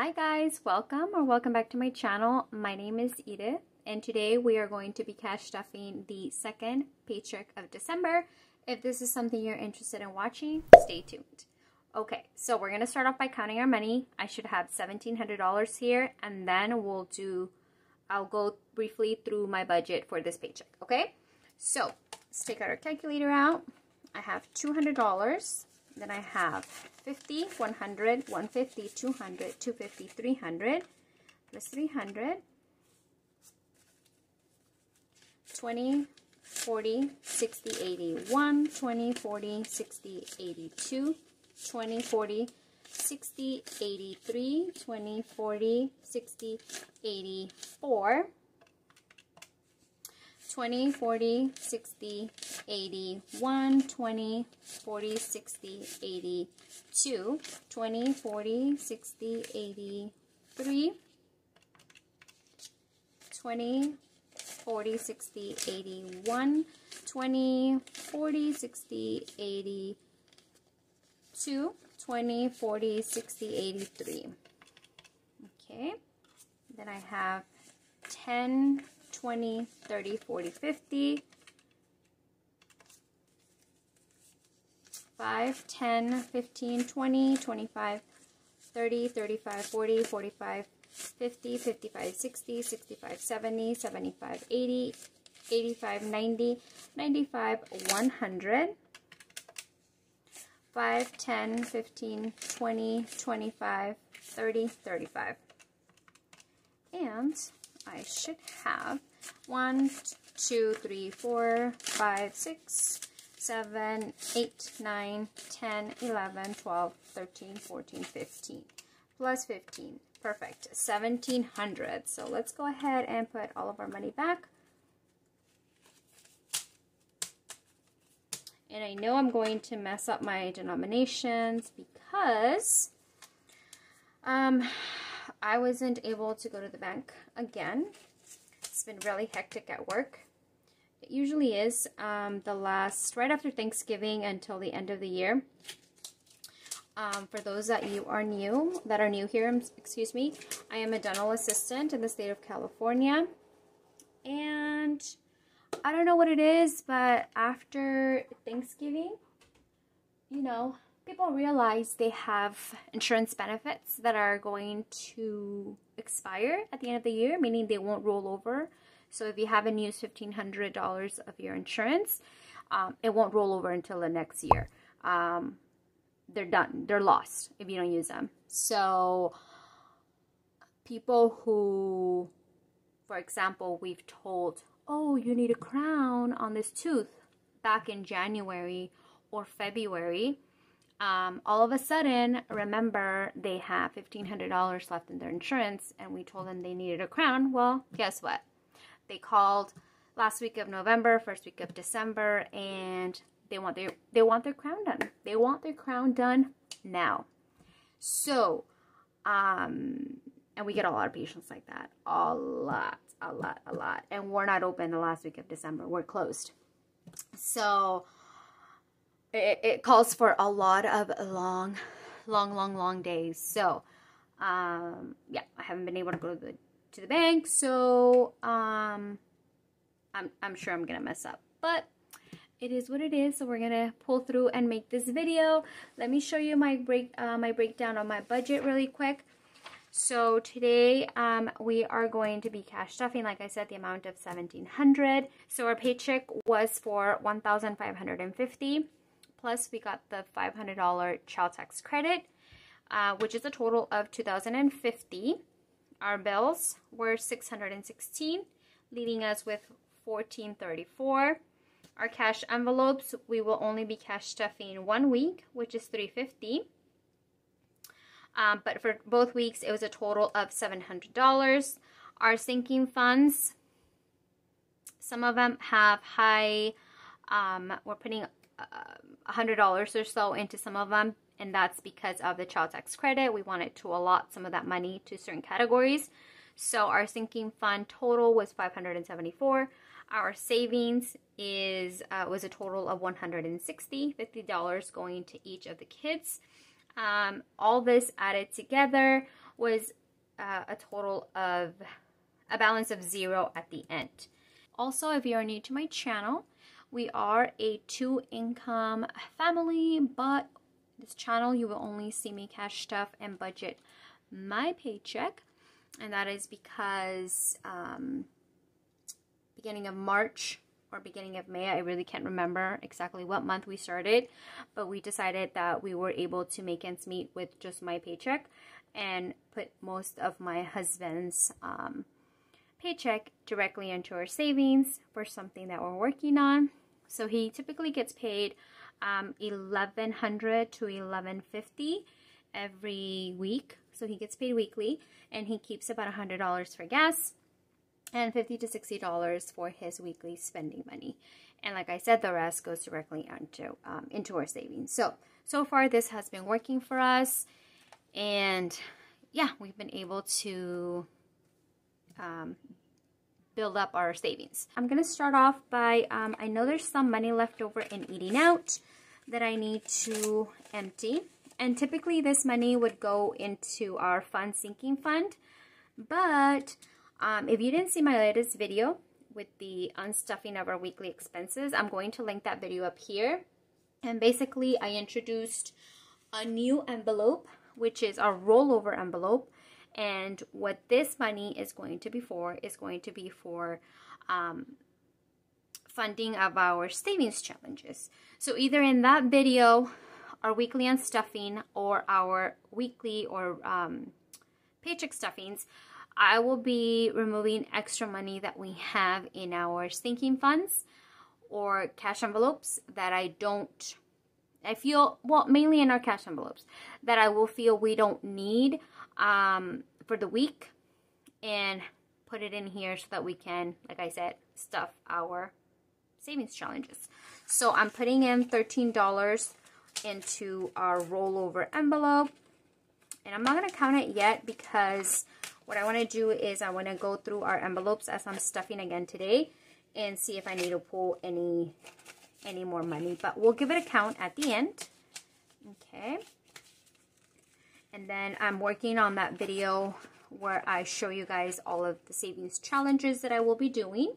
Hi guys, welcome or welcome back to my channel. My name is Edith and today we are going to be cash stuffing the second paycheck of December. If this is something you're interested in watching, stay tuned. Okay, so we're going to start off by counting our money. I should have $1,700 here and then we'll do, I'll go briefly through my budget for this paycheck, okay? So let's take our calculator out. I have $200 then I have 50, 100, 150, 200, 250, 300, plus 300, 20, 40, 60, 80, 1, 20, 40, 60, 82, 20, 40, 60, 83, 20, 40, 60, 84, 20, 40, 60, 80, 1, 20, 40, 60, 82, 20, 40, 60, 83, 20, 40, 60, 81, 20, 40, 60, 82, 20, 40, 60, 83. Okay, then I have 10, 20, 30, 40, 50, 5, 10, 15, 20, 25, 30, 35, 40, 45, 50, 55, 60, 65, 70, 75, 80, 85, 90, 95, 100, 5, 10, 15, 20, 25, 30, 35. And I should have 1, 2, 3, 4, 5, 6, 7, 8, 9, 10, 11, 12, 13, 14, 15. Plus 15. Perfect. 1700. So let's go ahead and put all of our money back. And I know I'm going to mess up my denominations because um, I wasn't able to go to the bank again. It's been really hectic at work. It usually is um, the last, right after Thanksgiving until the end of the year. Um, for those that you are new, that are new here, excuse me, I am a dental assistant in the state of California. And I don't know what it is, but after Thanksgiving, you know, people realize they have insurance benefits that are going to expire at the end of the year, meaning they won't roll over. So if you haven't used $1,500 of your insurance, um, it won't roll over until the next year. Um, they're done. They're lost if you don't use them. So people who, for example, we've told, oh, you need a crown on this tooth back in January or February, um, all of a sudden, remember they have $1,500 left in their insurance and we told them they needed a crown. Well, guess what? They called last week of November, first week of December, and they want their they want their crown done. They want their crown done now. So, um, and we get a lot of patients like that. A lot, a lot, a lot. And we're not open the last week of December. We're closed. So it, it calls for a lot of long, long, long, long days. So, um, yeah, I haven't been able to go to the to the bank, so um, I'm, I'm sure I'm gonna mess up, but it is what it is. So we're gonna pull through and make this video. Let me show you my break uh, my breakdown on my budget really quick. So today um, we are going to be cash stuffing, like I said, the amount of 1700 So our paycheck was for 1550 Plus we got the $500 child tax credit, uh, which is a total of 2050 our bills were 616, leaving us with 1434. Our cash envelopes, we will only be cash stuffing one week, which is 350. Um, but for both weeks, it was a total of $700. Our sinking funds, some of them have high, um, we're putting uh, $100 or so into some of them and that's because of the child tax credit. We wanted to allot some of that money to certain categories. So our sinking fund total was 574. Our savings is uh, was a total of 160, $50 going to each of the kids. Um, all this added together was uh, a total of a balance of zero at the end. Also, if you're new to my channel, we are a two income family, but this channel you will only see me cash stuff and budget my paycheck. And that is because um, beginning of March or beginning of May, I really can't remember exactly what month we started, but we decided that we were able to make ends meet with just my paycheck and put most of my husband's um, paycheck directly into our savings for something that we're working on. So he typically gets paid um, 1100 to 1150 every week. So he gets paid weekly and he keeps about $100 for gas and 50 to $60 for his weekly spending money. And like I said, the rest goes directly into, um, into our savings. So, so far this has been working for us. And yeah, we've been able to um, build up our savings. I'm going to start off by, um, I know there's some money left over in eating out that I need to empty. And typically this money would go into our fund sinking fund. But um, if you didn't see my latest video with the unstuffing of our weekly expenses, I'm going to link that video up here. And basically I introduced a new envelope, which is our rollover envelope and what this money is going to be for is going to be for um, funding of our savings challenges. So either in that video, our weekly unstuffing or our weekly or um, paycheck stuffings, I will be removing extra money that we have in our sinking funds or cash envelopes that I don't, I feel, well, mainly in our cash envelopes, that I will feel we don't need um, for the week and put it in here so that we can, like I said, stuff our savings challenges. So I'm putting in $13 into our rollover envelope. And I'm not going to count it yet because what I want to do is I want to go through our envelopes as I'm stuffing again today and see if I need to pull any any more money. But we'll give it a count at the end. Okay. And then I'm working on that video where I show you guys all of the savings challenges that I will be doing.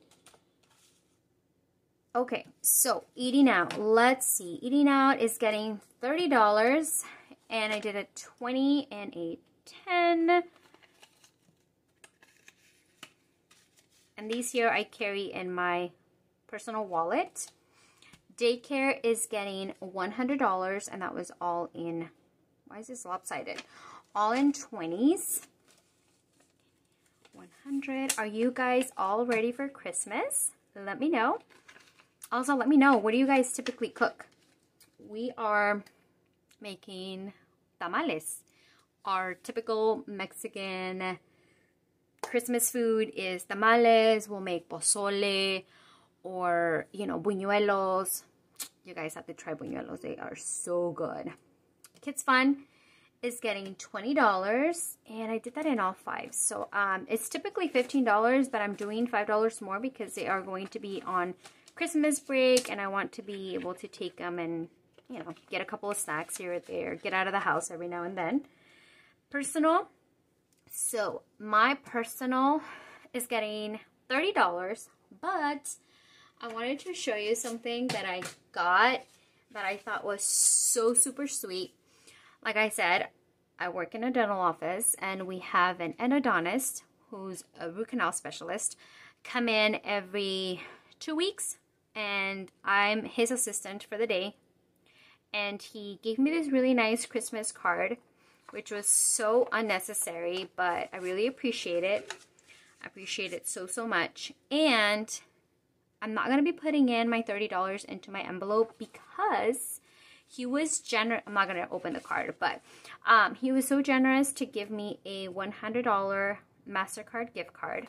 Okay, so eating out. Let's see. Eating out is getting $30 and I did a 20 and a 10. And these here I carry in my personal wallet. Daycare is getting $100 and that was all in why is this lopsided? All in 20s. 100. Are you guys all ready for Christmas? Let me know. Also, let me know, what do you guys typically cook? We are making tamales. Our typical Mexican Christmas food is tamales. We'll make pozole or, you know, buñuelos. You guys have to try buñuelos. They are so good. Kids Fun is getting $20 and I did that in all five. So um, it's typically $15 but I'm doing $5 more because they are going to be on Christmas break and I want to be able to take them and you know get a couple of snacks here or there, get out of the house every now and then. Personal, so my personal is getting $30 but I wanted to show you something that I got that I thought was so super sweet like I said, I work in a dental office and we have an endodontist who's a root canal specialist come in every two weeks and I'm his assistant for the day. And he gave me this really nice Christmas card, which was so unnecessary, but I really appreciate it. I appreciate it so, so much. And I'm not going to be putting in my $30 into my envelope because he was generous. I'm not going to open the card, but um, he was so generous to give me a $100 MasterCard gift card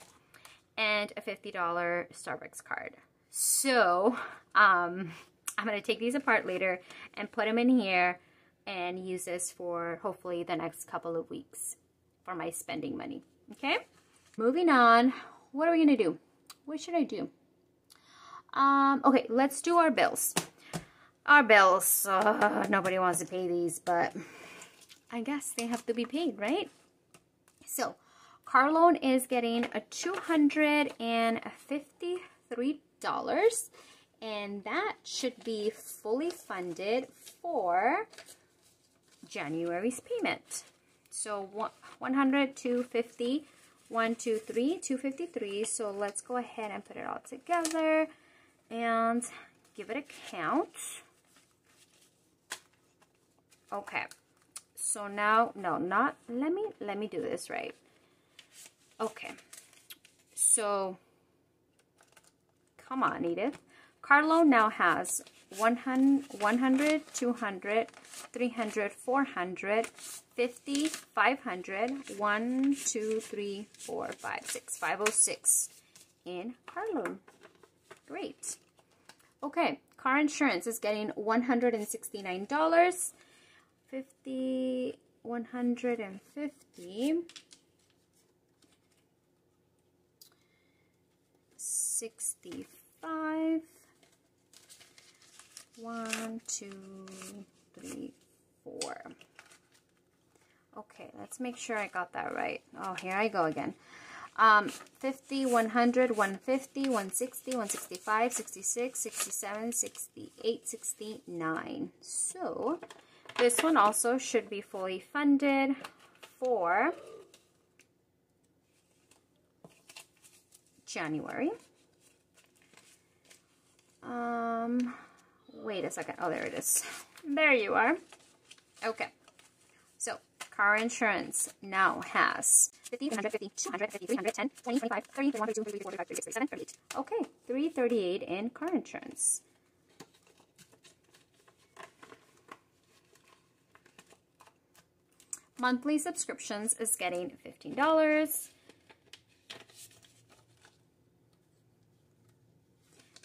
and a $50 Starbucks card. So um, I'm going to take these apart later and put them in here and use this for hopefully the next couple of weeks for my spending money. Okay, moving on. What are we going to do? What should I do? Um, okay, let's do our bills. Our bills. Uh, nobody wants to pay these, but I guess they have to be paid, right? So car loan is getting a $253 and that should be fully funded for January's payment. So 100, 250, 1, 2, 3, 253. So let's go ahead and put it all together and give it a count. Okay. So now, no, not, let me, let me do this right. Okay. So, come on, Edith. Carlo now has 100, 100, 200, 300, 400, 50, 500, 1, 2, 3, 4, 5, 6, 506 in car loan. Great. Okay, car insurance is getting $169. 50, 150. 65 one, two, three, four. Okay, let's make sure I got that right. Oh, here I go again. Um, 50, 100, 150, 160, 165, 66, 67, 68, 69. So, this one also should be fully funded for January. Um, wait a second. Oh, there it is. There you are. Okay. So, car insurance now has 50, 150, 250, 310, 20, 25, 30, 31, 32, 33, 34, 35, 36, 37, 38. Okay, 338 in car insurance. Monthly subscriptions is getting $15.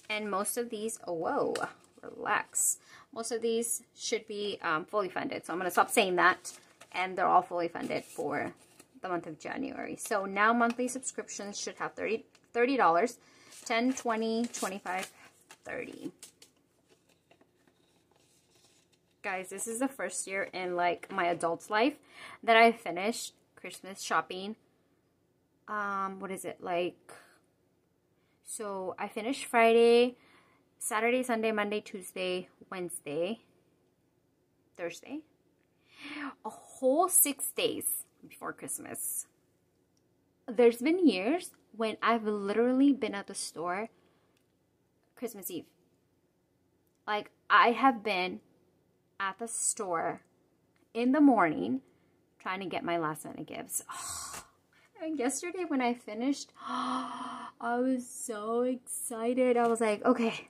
And most of these, oh, whoa, relax. Most of these should be um, fully funded. So I'm going to stop saying that. And they're all fully funded for the month of January. So now monthly subscriptions should have 30 $30, 10 20 25 30 Guys, this is the first year in like my adult life that I finished Christmas shopping. Um, what is it? Like, so I finished Friday. Saturday, Sunday, Monday, Tuesday, Wednesday, Thursday. A whole six days before Christmas. There's been years when I've literally been at the store Christmas Eve. Like, I have been at the store in the morning trying to get my last minute gifts. And yesterday when I finished, I was so excited. I was like, okay,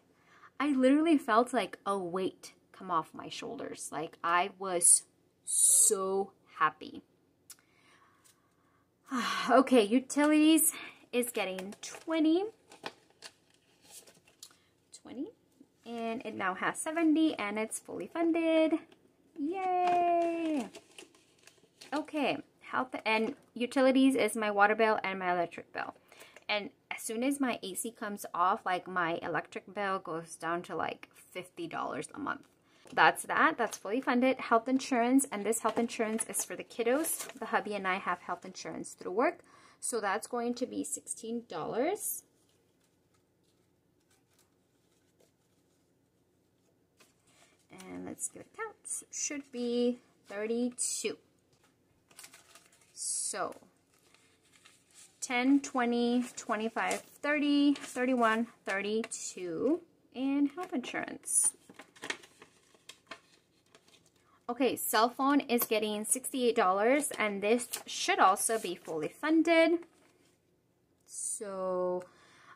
I literally felt like a weight come off my shoulders. Like I was so happy. okay, utilities is getting 20. 20. And it now has 70 and it's fully funded. Yay! Okay, health and utilities is my water bill and my electric bill. And as soon as my AC comes off, like my electric bill goes down to like $50 a month. That's that. That's fully funded. Health insurance. And this health insurance is for the kiddos. The hubby and I have health insurance through work. So that's going to be $16. And let's give it a count. Should be 32. So 10, 20, 25, 30, 31, 32 in health insurance. Okay, cell phone is getting $68 and this should also be fully funded. So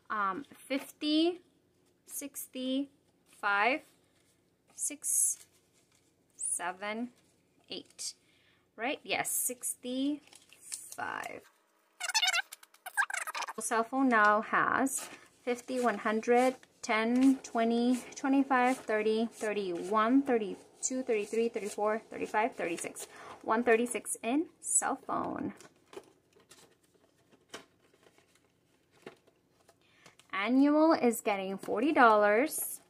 um, 50, 65, 6, 7, 8. Right? Yes, 65 cell phone now has 50, 100, 10, 20, 25, 30, 31, 32, 33, 34, 35, 36. 136 in cell phone. Annual is getting $40.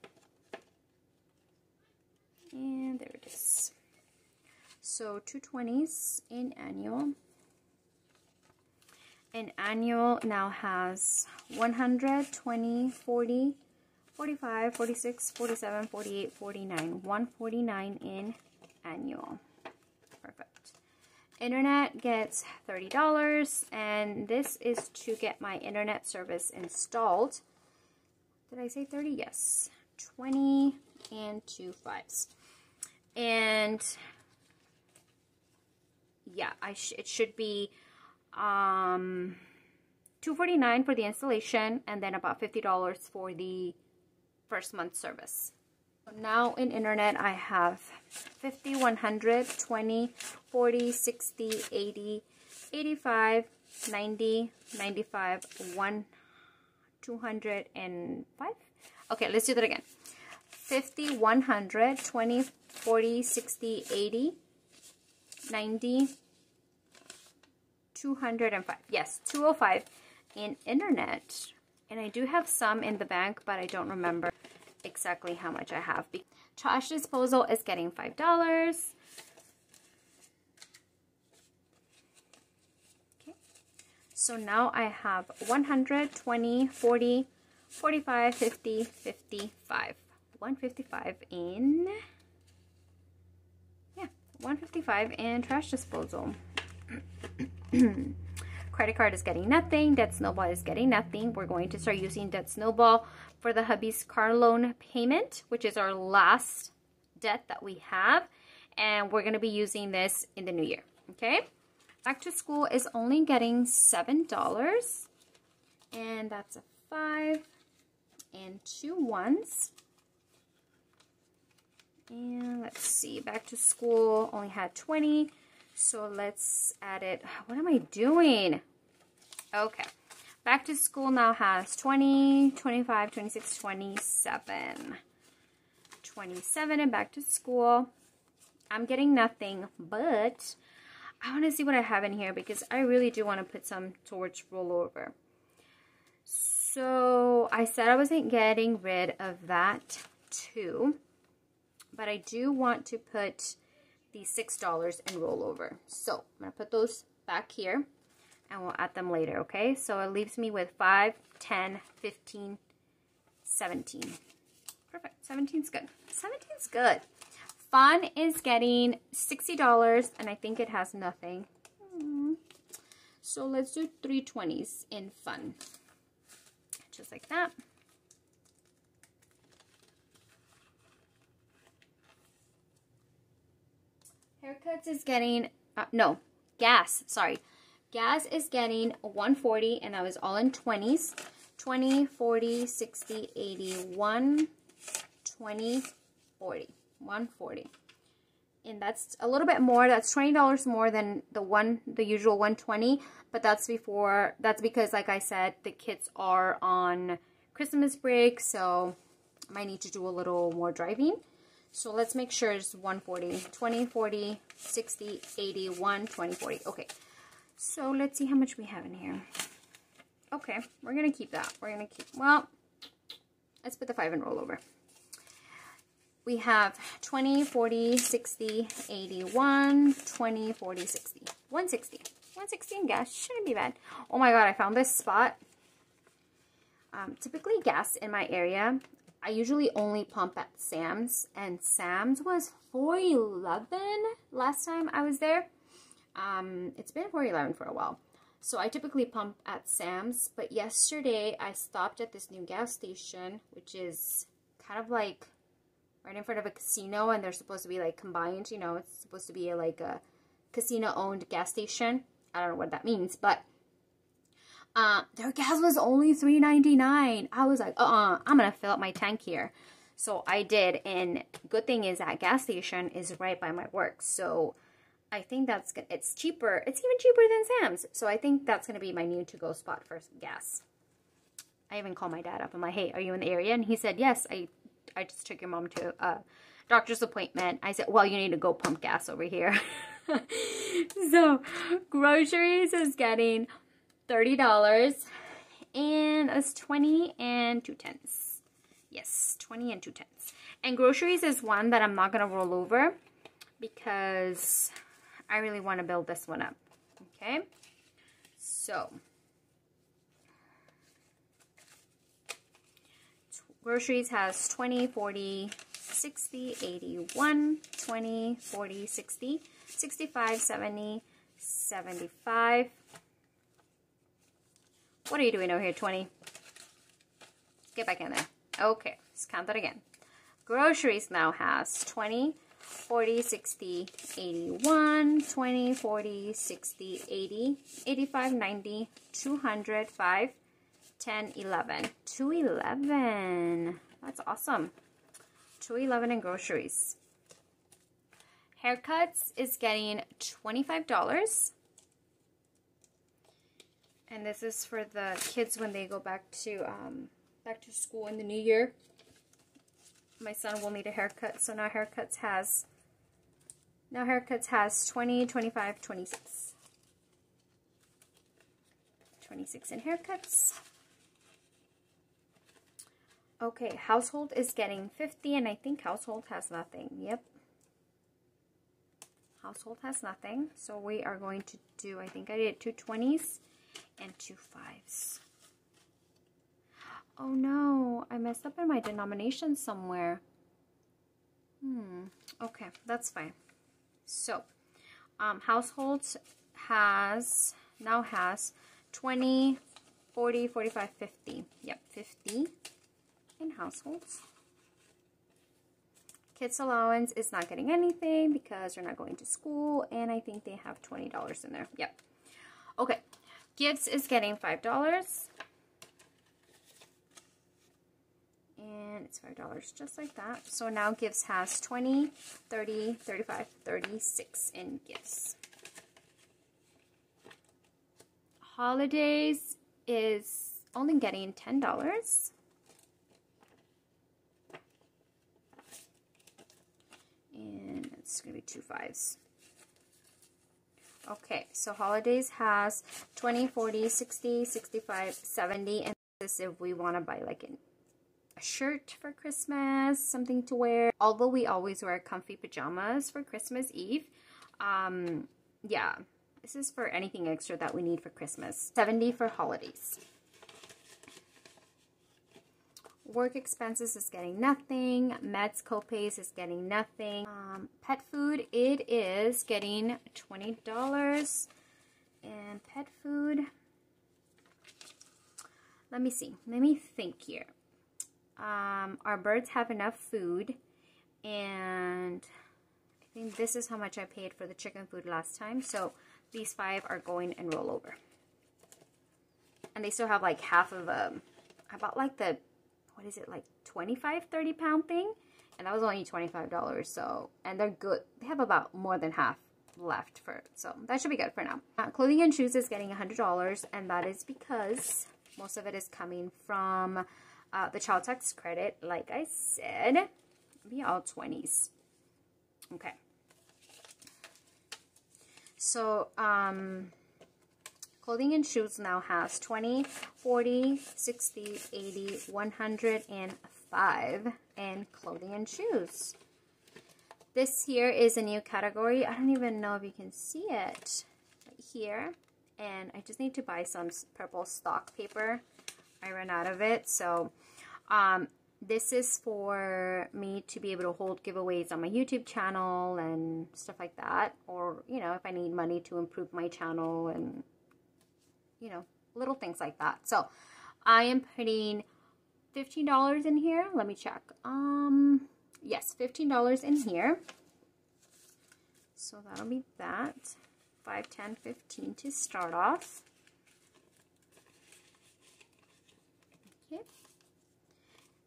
And there it is. So 220s in annual. an annual now has 100, 20, 40, 45, 46, 47, 48, 49. 149 in annual. Perfect. Internet gets $30 and this is to get my internet service installed. Did I say 30? Yes. 20 and two fives. And yeah, I sh it should be um 249 for the installation and then about $50 for the first month service. Now in internet I have 50, 100, 20, 40, 60, 80, 85, 90, 95, 1, 205. Okay, let's do that again. 50, 100, 20, 40, 60, 80, 90, 205. Yes, 205 in internet. And I do have some in the bank, but I don't remember exactly how much I have. Trash disposal is getting $5. Okay. So now I have 120, 40, 45, 50, 55. 155 in, 155 in trash disposal. Credit card is getting nothing. Debt Snowball is getting nothing. We're going to start using Debt Snowball for the hubby's car loan payment, which is our last debt that we have. And we're going to be using this in the new year, okay? Back to school is only getting $7. And that's a 5 and two ones. And let's see, back to school only had 20. So let's add it. What am I doing? Okay. Back to school now has 20, 25, 26, 27. 27 and back to school. I'm getting nothing, but I want to see what I have in here because I really do want to put some towards rollover. So I said I wasn't getting rid of that too but I do want to put the $6 in rollover. So I'm going to put those back here and we'll add them later, okay? So it leaves me with 5, 10, 15, 17. Perfect. 17's good. 17's good. Fun is getting $60 and I think it has nothing. Hmm. So let's do 320s in fun. Just like that. Haircuts is getting, uh, no, gas, sorry. Gas is getting 140 and I was all in 20s. 20, 40, 60, 80, 1, 20, 40, 140. And that's a little bit more. That's $20 more than the one, the usual 120. But that's before, that's because, like I said, the kids are on Christmas break. So I might need to do a little more driving. So let's make sure it's 140, 20, 40, 60, 80, 1, 20, 40. Okay, so let's see how much we have in here. Okay, we're going to keep that. We're going to keep, well, let's put the 5 and roll over. We have 20, 40, 60, 81, 20, 40, 60. 160. 160 in gas. Shouldn't be bad. Oh my god, I found this spot. Um, typically gas in my area I usually only pump at Sam's, and Sam's was 411 last time I was there. Um, it's been 411 for a while. So I typically pump at Sam's, but yesterday I stopped at this new gas station, which is kind of like right in front of a casino, and they're supposed to be like combined, you know, it's supposed to be like a casino-owned gas station. I don't know what that means, but uh, their gas was only $3.99. I was like, uh-uh, I'm going to fill up my tank here. So I did, and good thing is that gas station is right by my work. So I think that's good. It's cheaper. It's even cheaper than Sam's. So I think that's going to be my new to-go spot for gas. I even called my dad up. I'm like, hey, are you in the area? And he said, yes, I, I just took your mom to a doctor's appointment. I said, well, you need to go pump gas over here. so groceries is getting $30 and that's 20 and 2 tenths. Yes, 20 and 2 tenths. And groceries is one that I'm not going to roll over because I really want to build this one up. Okay, so groceries has 20, 40, 60, 81, 20, 40, 60, 65, 70, 75, what are you doing over here, 20? Get back in there. Okay, let's count that again. Groceries now has 20, 40, 60, 81, 20, 40, 60, 80, 85, 90, 200, 5, 10, 11. 211. That's awesome. 211 in groceries. Haircuts is getting $25. And this is for the kids when they go back to um, back to school in the new year. My son will need a haircut, so now haircuts has now haircuts has 20, 25, 26. 26 in haircuts. Okay, household is getting 50 and I think household has nothing. Yep. Household has nothing. So we are going to do, I think I did two 20s and two fives. Oh no, I messed up in my denomination somewhere. Hmm, okay, that's fine. So, um, households has, now has 20, 40, 45, 50. Yep, 50 in households. Kids allowance is not getting anything because they're not going to school and I think they have $20 in there. Yep. Okay. Gifts is getting $5. And it's $5 just like that. So now gifts has 20, 30, 35, 36 in gifts. Holidays is only getting $10. and it's going to be two fives. Okay, so holidays has 20, 40, 60, 65, 70, and this if we want to buy like an, a shirt for Christmas, something to wear. Although we always wear comfy pajamas for Christmas Eve, um, yeah, this is for anything extra that we need for Christmas. 70 for holidays. Work expenses is getting nothing. Meds copays is getting nothing. Um, pet food, it is getting $20. And pet food, let me see. Let me think here. Um, our birds have enough food. And I think this is how much I paid for the chicken food last time. So these five are going and roll over. And they still have like half of a, um, I bought like the what is it like 25 30 pound thing? And that was only $25 so and they're good. They have about more than half left for so that should be good for now. Uh, clothing and shoes is getting $100 and that is because most of it is coming from uh, the child tax credit like I said. Be all 20s okay. So um Clothing and shoes now has 20, 40, 60, 80, 105 in clothing and shoes. This here is a new category. I don't even know if you can see it right here. And I just need to buy some purple stock paper. I ran out of it. So um, this is for me to be able to hold giveaways on my YouTube channel and stuff like that. Or, you know, if I need money to improve my channel and you know, little things like that. So I am putting $15 in here. Let me check. Um, yes, $15 in here. So that'll be that. 5, 10, 15 to start off. Okay.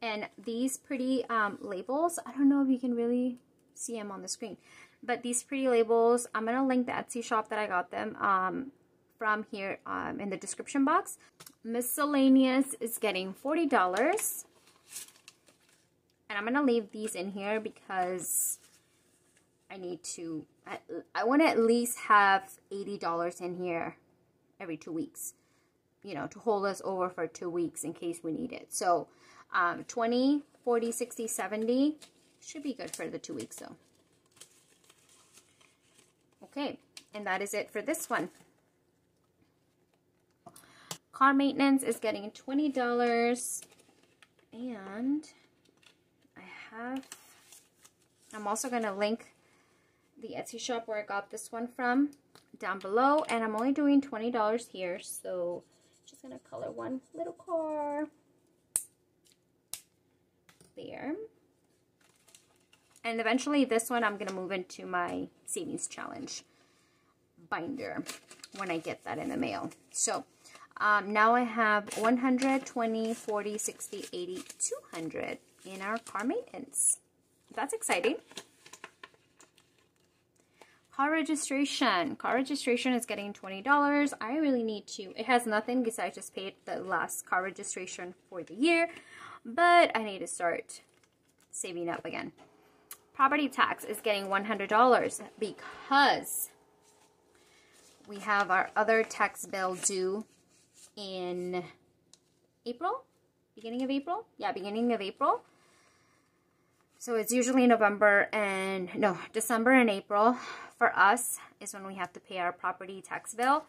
And these pretty um, labels, I don't know if you can really see them on the screen, but these pretty labels, I'm going to link the Etsy shop that I got them. Um, from here um, in the description box. Miscellaneous is getting $40. And I'm going to leave these in here because I need to, I, I want to at least have $80 in here every two weeks. You know, to hold us over for two weeks in case we need it. So, um, 20, 40, 60, 70 should be good for the two weeks though. Okay, and that is it for this one. Car maintenance is getting $20. And I have, I'm also going to link the Etsy shop where I got this one from down below. And I'm only doing $20 here. So just going to color one little car there. And eventually this one I'm going to move into my savings challenge binder when I get that in the mail. So um, now I have 120, 40, 60, 80, 200 in our car maintenance. That's exciting. Car registration. Car registration is getting $20. I really need to. It has nothing because I just paid the last car registration for the year. But I need to start saving up again. Property tax is getting $100 because we have our other tax bill due in April, beginning of April. Yeah, beginning of April. So it's usually November and, no, December and April for us is when we have to pay our property tax bill.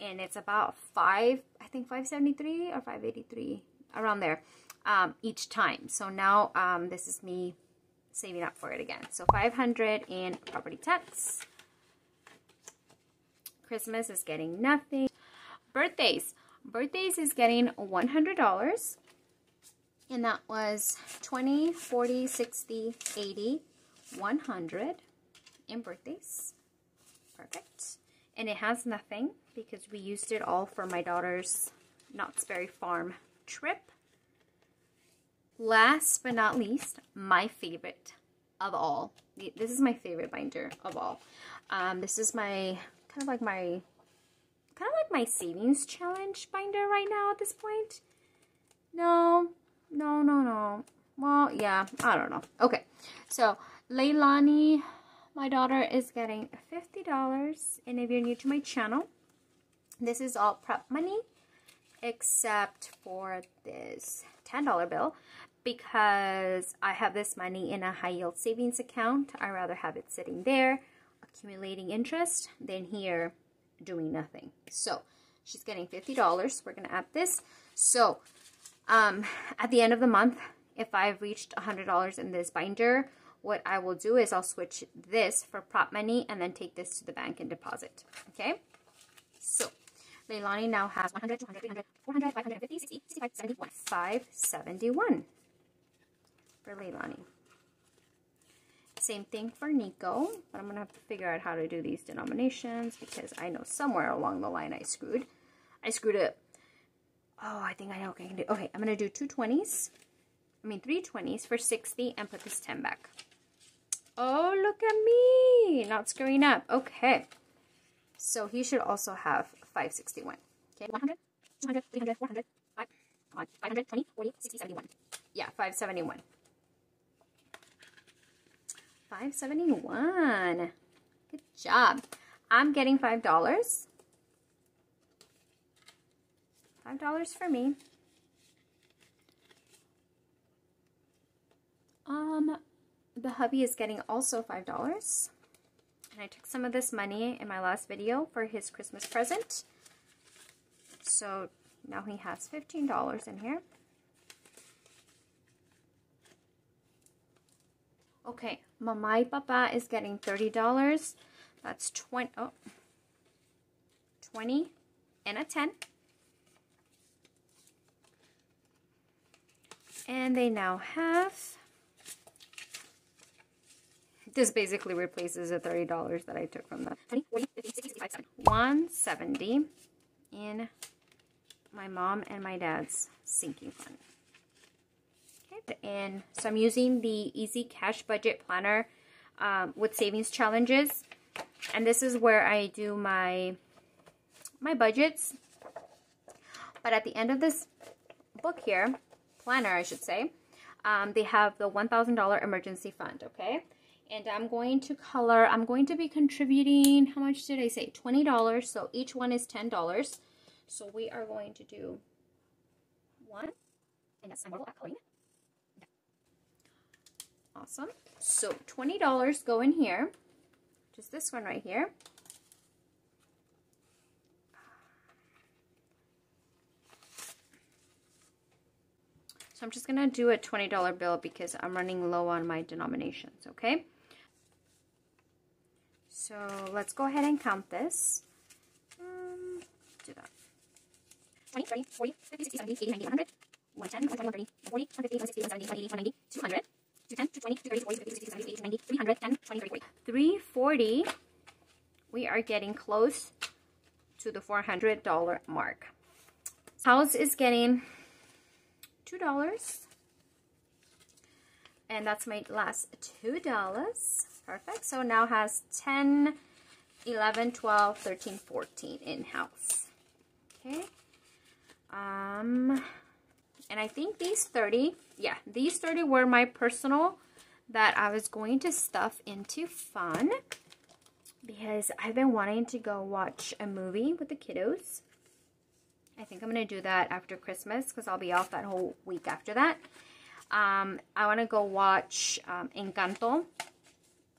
And it's about five, I think 573 or 583, around there, um, each time. So now um, this is me saving up for it again. So 500 in property tax. Christmas is getting nothing. Birthdays. Birthdays is getting $100. And that was 20, 40, 60, 80, 100 in birthdays. Perfect. And it has nothing because we used it all for my daughter's Knott's Berry Farm trip. Last but not least, my favorite of all. This is my favorite binder of all. Um, this is my kind of like my kind of like my savings challenge binder right now at this point. No, no, no, no. Well, yeah, I don't know. Okay, so Leilani, my daughter, is getting $50. And if you're new to my channel, this is all prop money except for this $10 bill because I have this money in a high yield savings account. I rather have it sitting there accumulating interest than here doing nothing. So she's getting $50. We're going to add this. So um, at the end of the month, if I've reached $100 in this binder, what I will do is I'll switch this for prop money and then take this to the bank and deposit. Okay? So Leilani now has 100, 200, 300, 400, 550, 60, 65, 71. 571 for Leilani. Same thing for Nico, but I'm going to have to figure out how to do these denominations because I know somewhere along the line I screwed. I screwed it. Oh, I think I know what I can do. Okay, I'm going to do two 20s. I mean, three 20s for 60 and put this 10 back. Oh, look at me. Not screwing up. Okay. So he should also have 561. Okay, 100, 200, 300, 400, 5, 520, 40, 60, 71. Yeah, 571. 571. Good job. I'm getting $5. $5 for me. Um, the hubby is getting also $5. And I took some of this money in my last video for his Christmas present. So now he has $15 in here. Okay, Mamai Papa is getting $30. That's 20, oh, 20 and a 10. And they now have, this basically replaces the $30 that I took from the 20, 40, 50, 60, 70. 170 in my mom and my dad's sinking fund and so I'm using the Easy Cash Budget Planner um, with savings challenges. And this is where I do my my budgets. But at the end of this book here planner I should say um, they have the $1,000 emergency fund okay? And I'm going to color I'm going to be contributing how much did I say? $20 so each one is $10 so we are going to do one. And that's my coloring Awesome. So $20 go in here, just this one right here. So I'm just going to do a $20 bill because I'm running low on my denominations, okay? So let's go ahead and count this. Um, do that. 20, 30, 40, 50, 60, 70, 80, 90, 100, 110, 120, 130, 140, 150, 160, 170, 180, 190, 200, 210, 220, 230, 240, 250, 60, 70, 80, 90, 300, 10, 20, 30, 40. 340, we are getting close to the $400 mark. House is getting $2. And that's my last $2. Perfect. So now has 10, 11, 12, 13, 14 in-house. Okay. Um, and I think these 30, yeah, these 30 were my personal that I was going to stuff into fun because I've been wanting to go watch a movie with the kiddos. I think I'm going to do that after Christmas because I'll be off that whole week after that. Um, I want to go watch um, Encanto.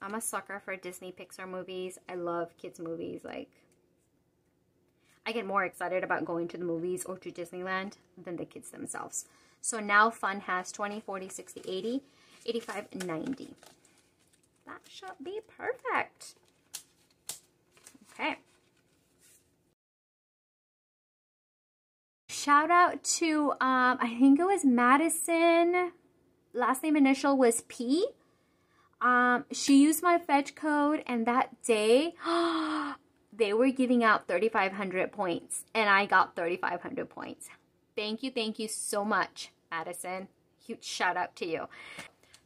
I'm a sucker for Disney Pixar movies. I love kids movies. Like, I get more excited about going to the movies or to Disneyland than the kids themselves. So now Fun has 20, 40, 60, 80, 85, 90. That should be perfect. Okay. Shout out to, um, I think it was Madison. Last name initial was P. Um, she used my fetch code and that day, they were giving out 3,500 points and I got 3,500 points. Thank you, thank you so much, Madison. Huge shout out to you.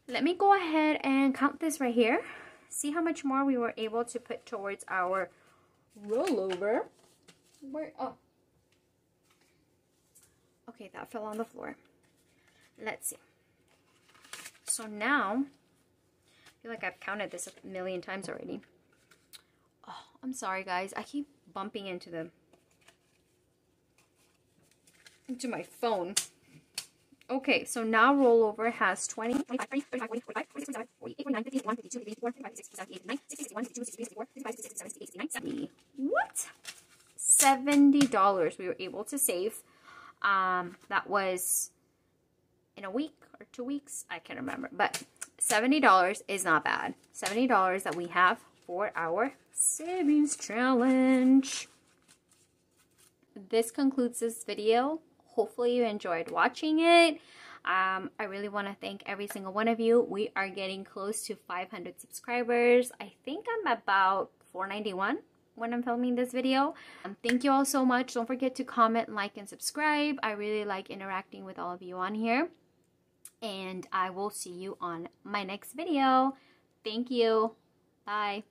Let me go ahead and count this right here. See how much more we were able to put towards our rollover. Where, oh. Okay, that fell on the floor. Let's see. So now, I feel like I've counted this a million times already. I'm sorry guys. I keep bumping into the into my phone. Okay, so now rollover has 20, 25, 30, 35, 40, 45, 46, 47, 48, 49, 50, 51, 52, 53, 54, 55, 56, 57, 58, 59, 60, 61, 62, 63, 64, 65, 66, 67, 68, 69, 70. What? $70 we were able to save. Um, that was in a week or two weeks. I can't remember. But $70 is not bad. $70 that we have for our savings challenge. This concludes this video. Hopefully you enjoyed watching it. Um, I really want to thank every single one of you. We are getting close to 500 subscribers. I think I'm about 491 when I'm filming this video. Um, thank you all so much. Don't forget to comment, like, and subscribe. I really like interacting with all of you on here. And I will see you on my next video. Thank you. Bye.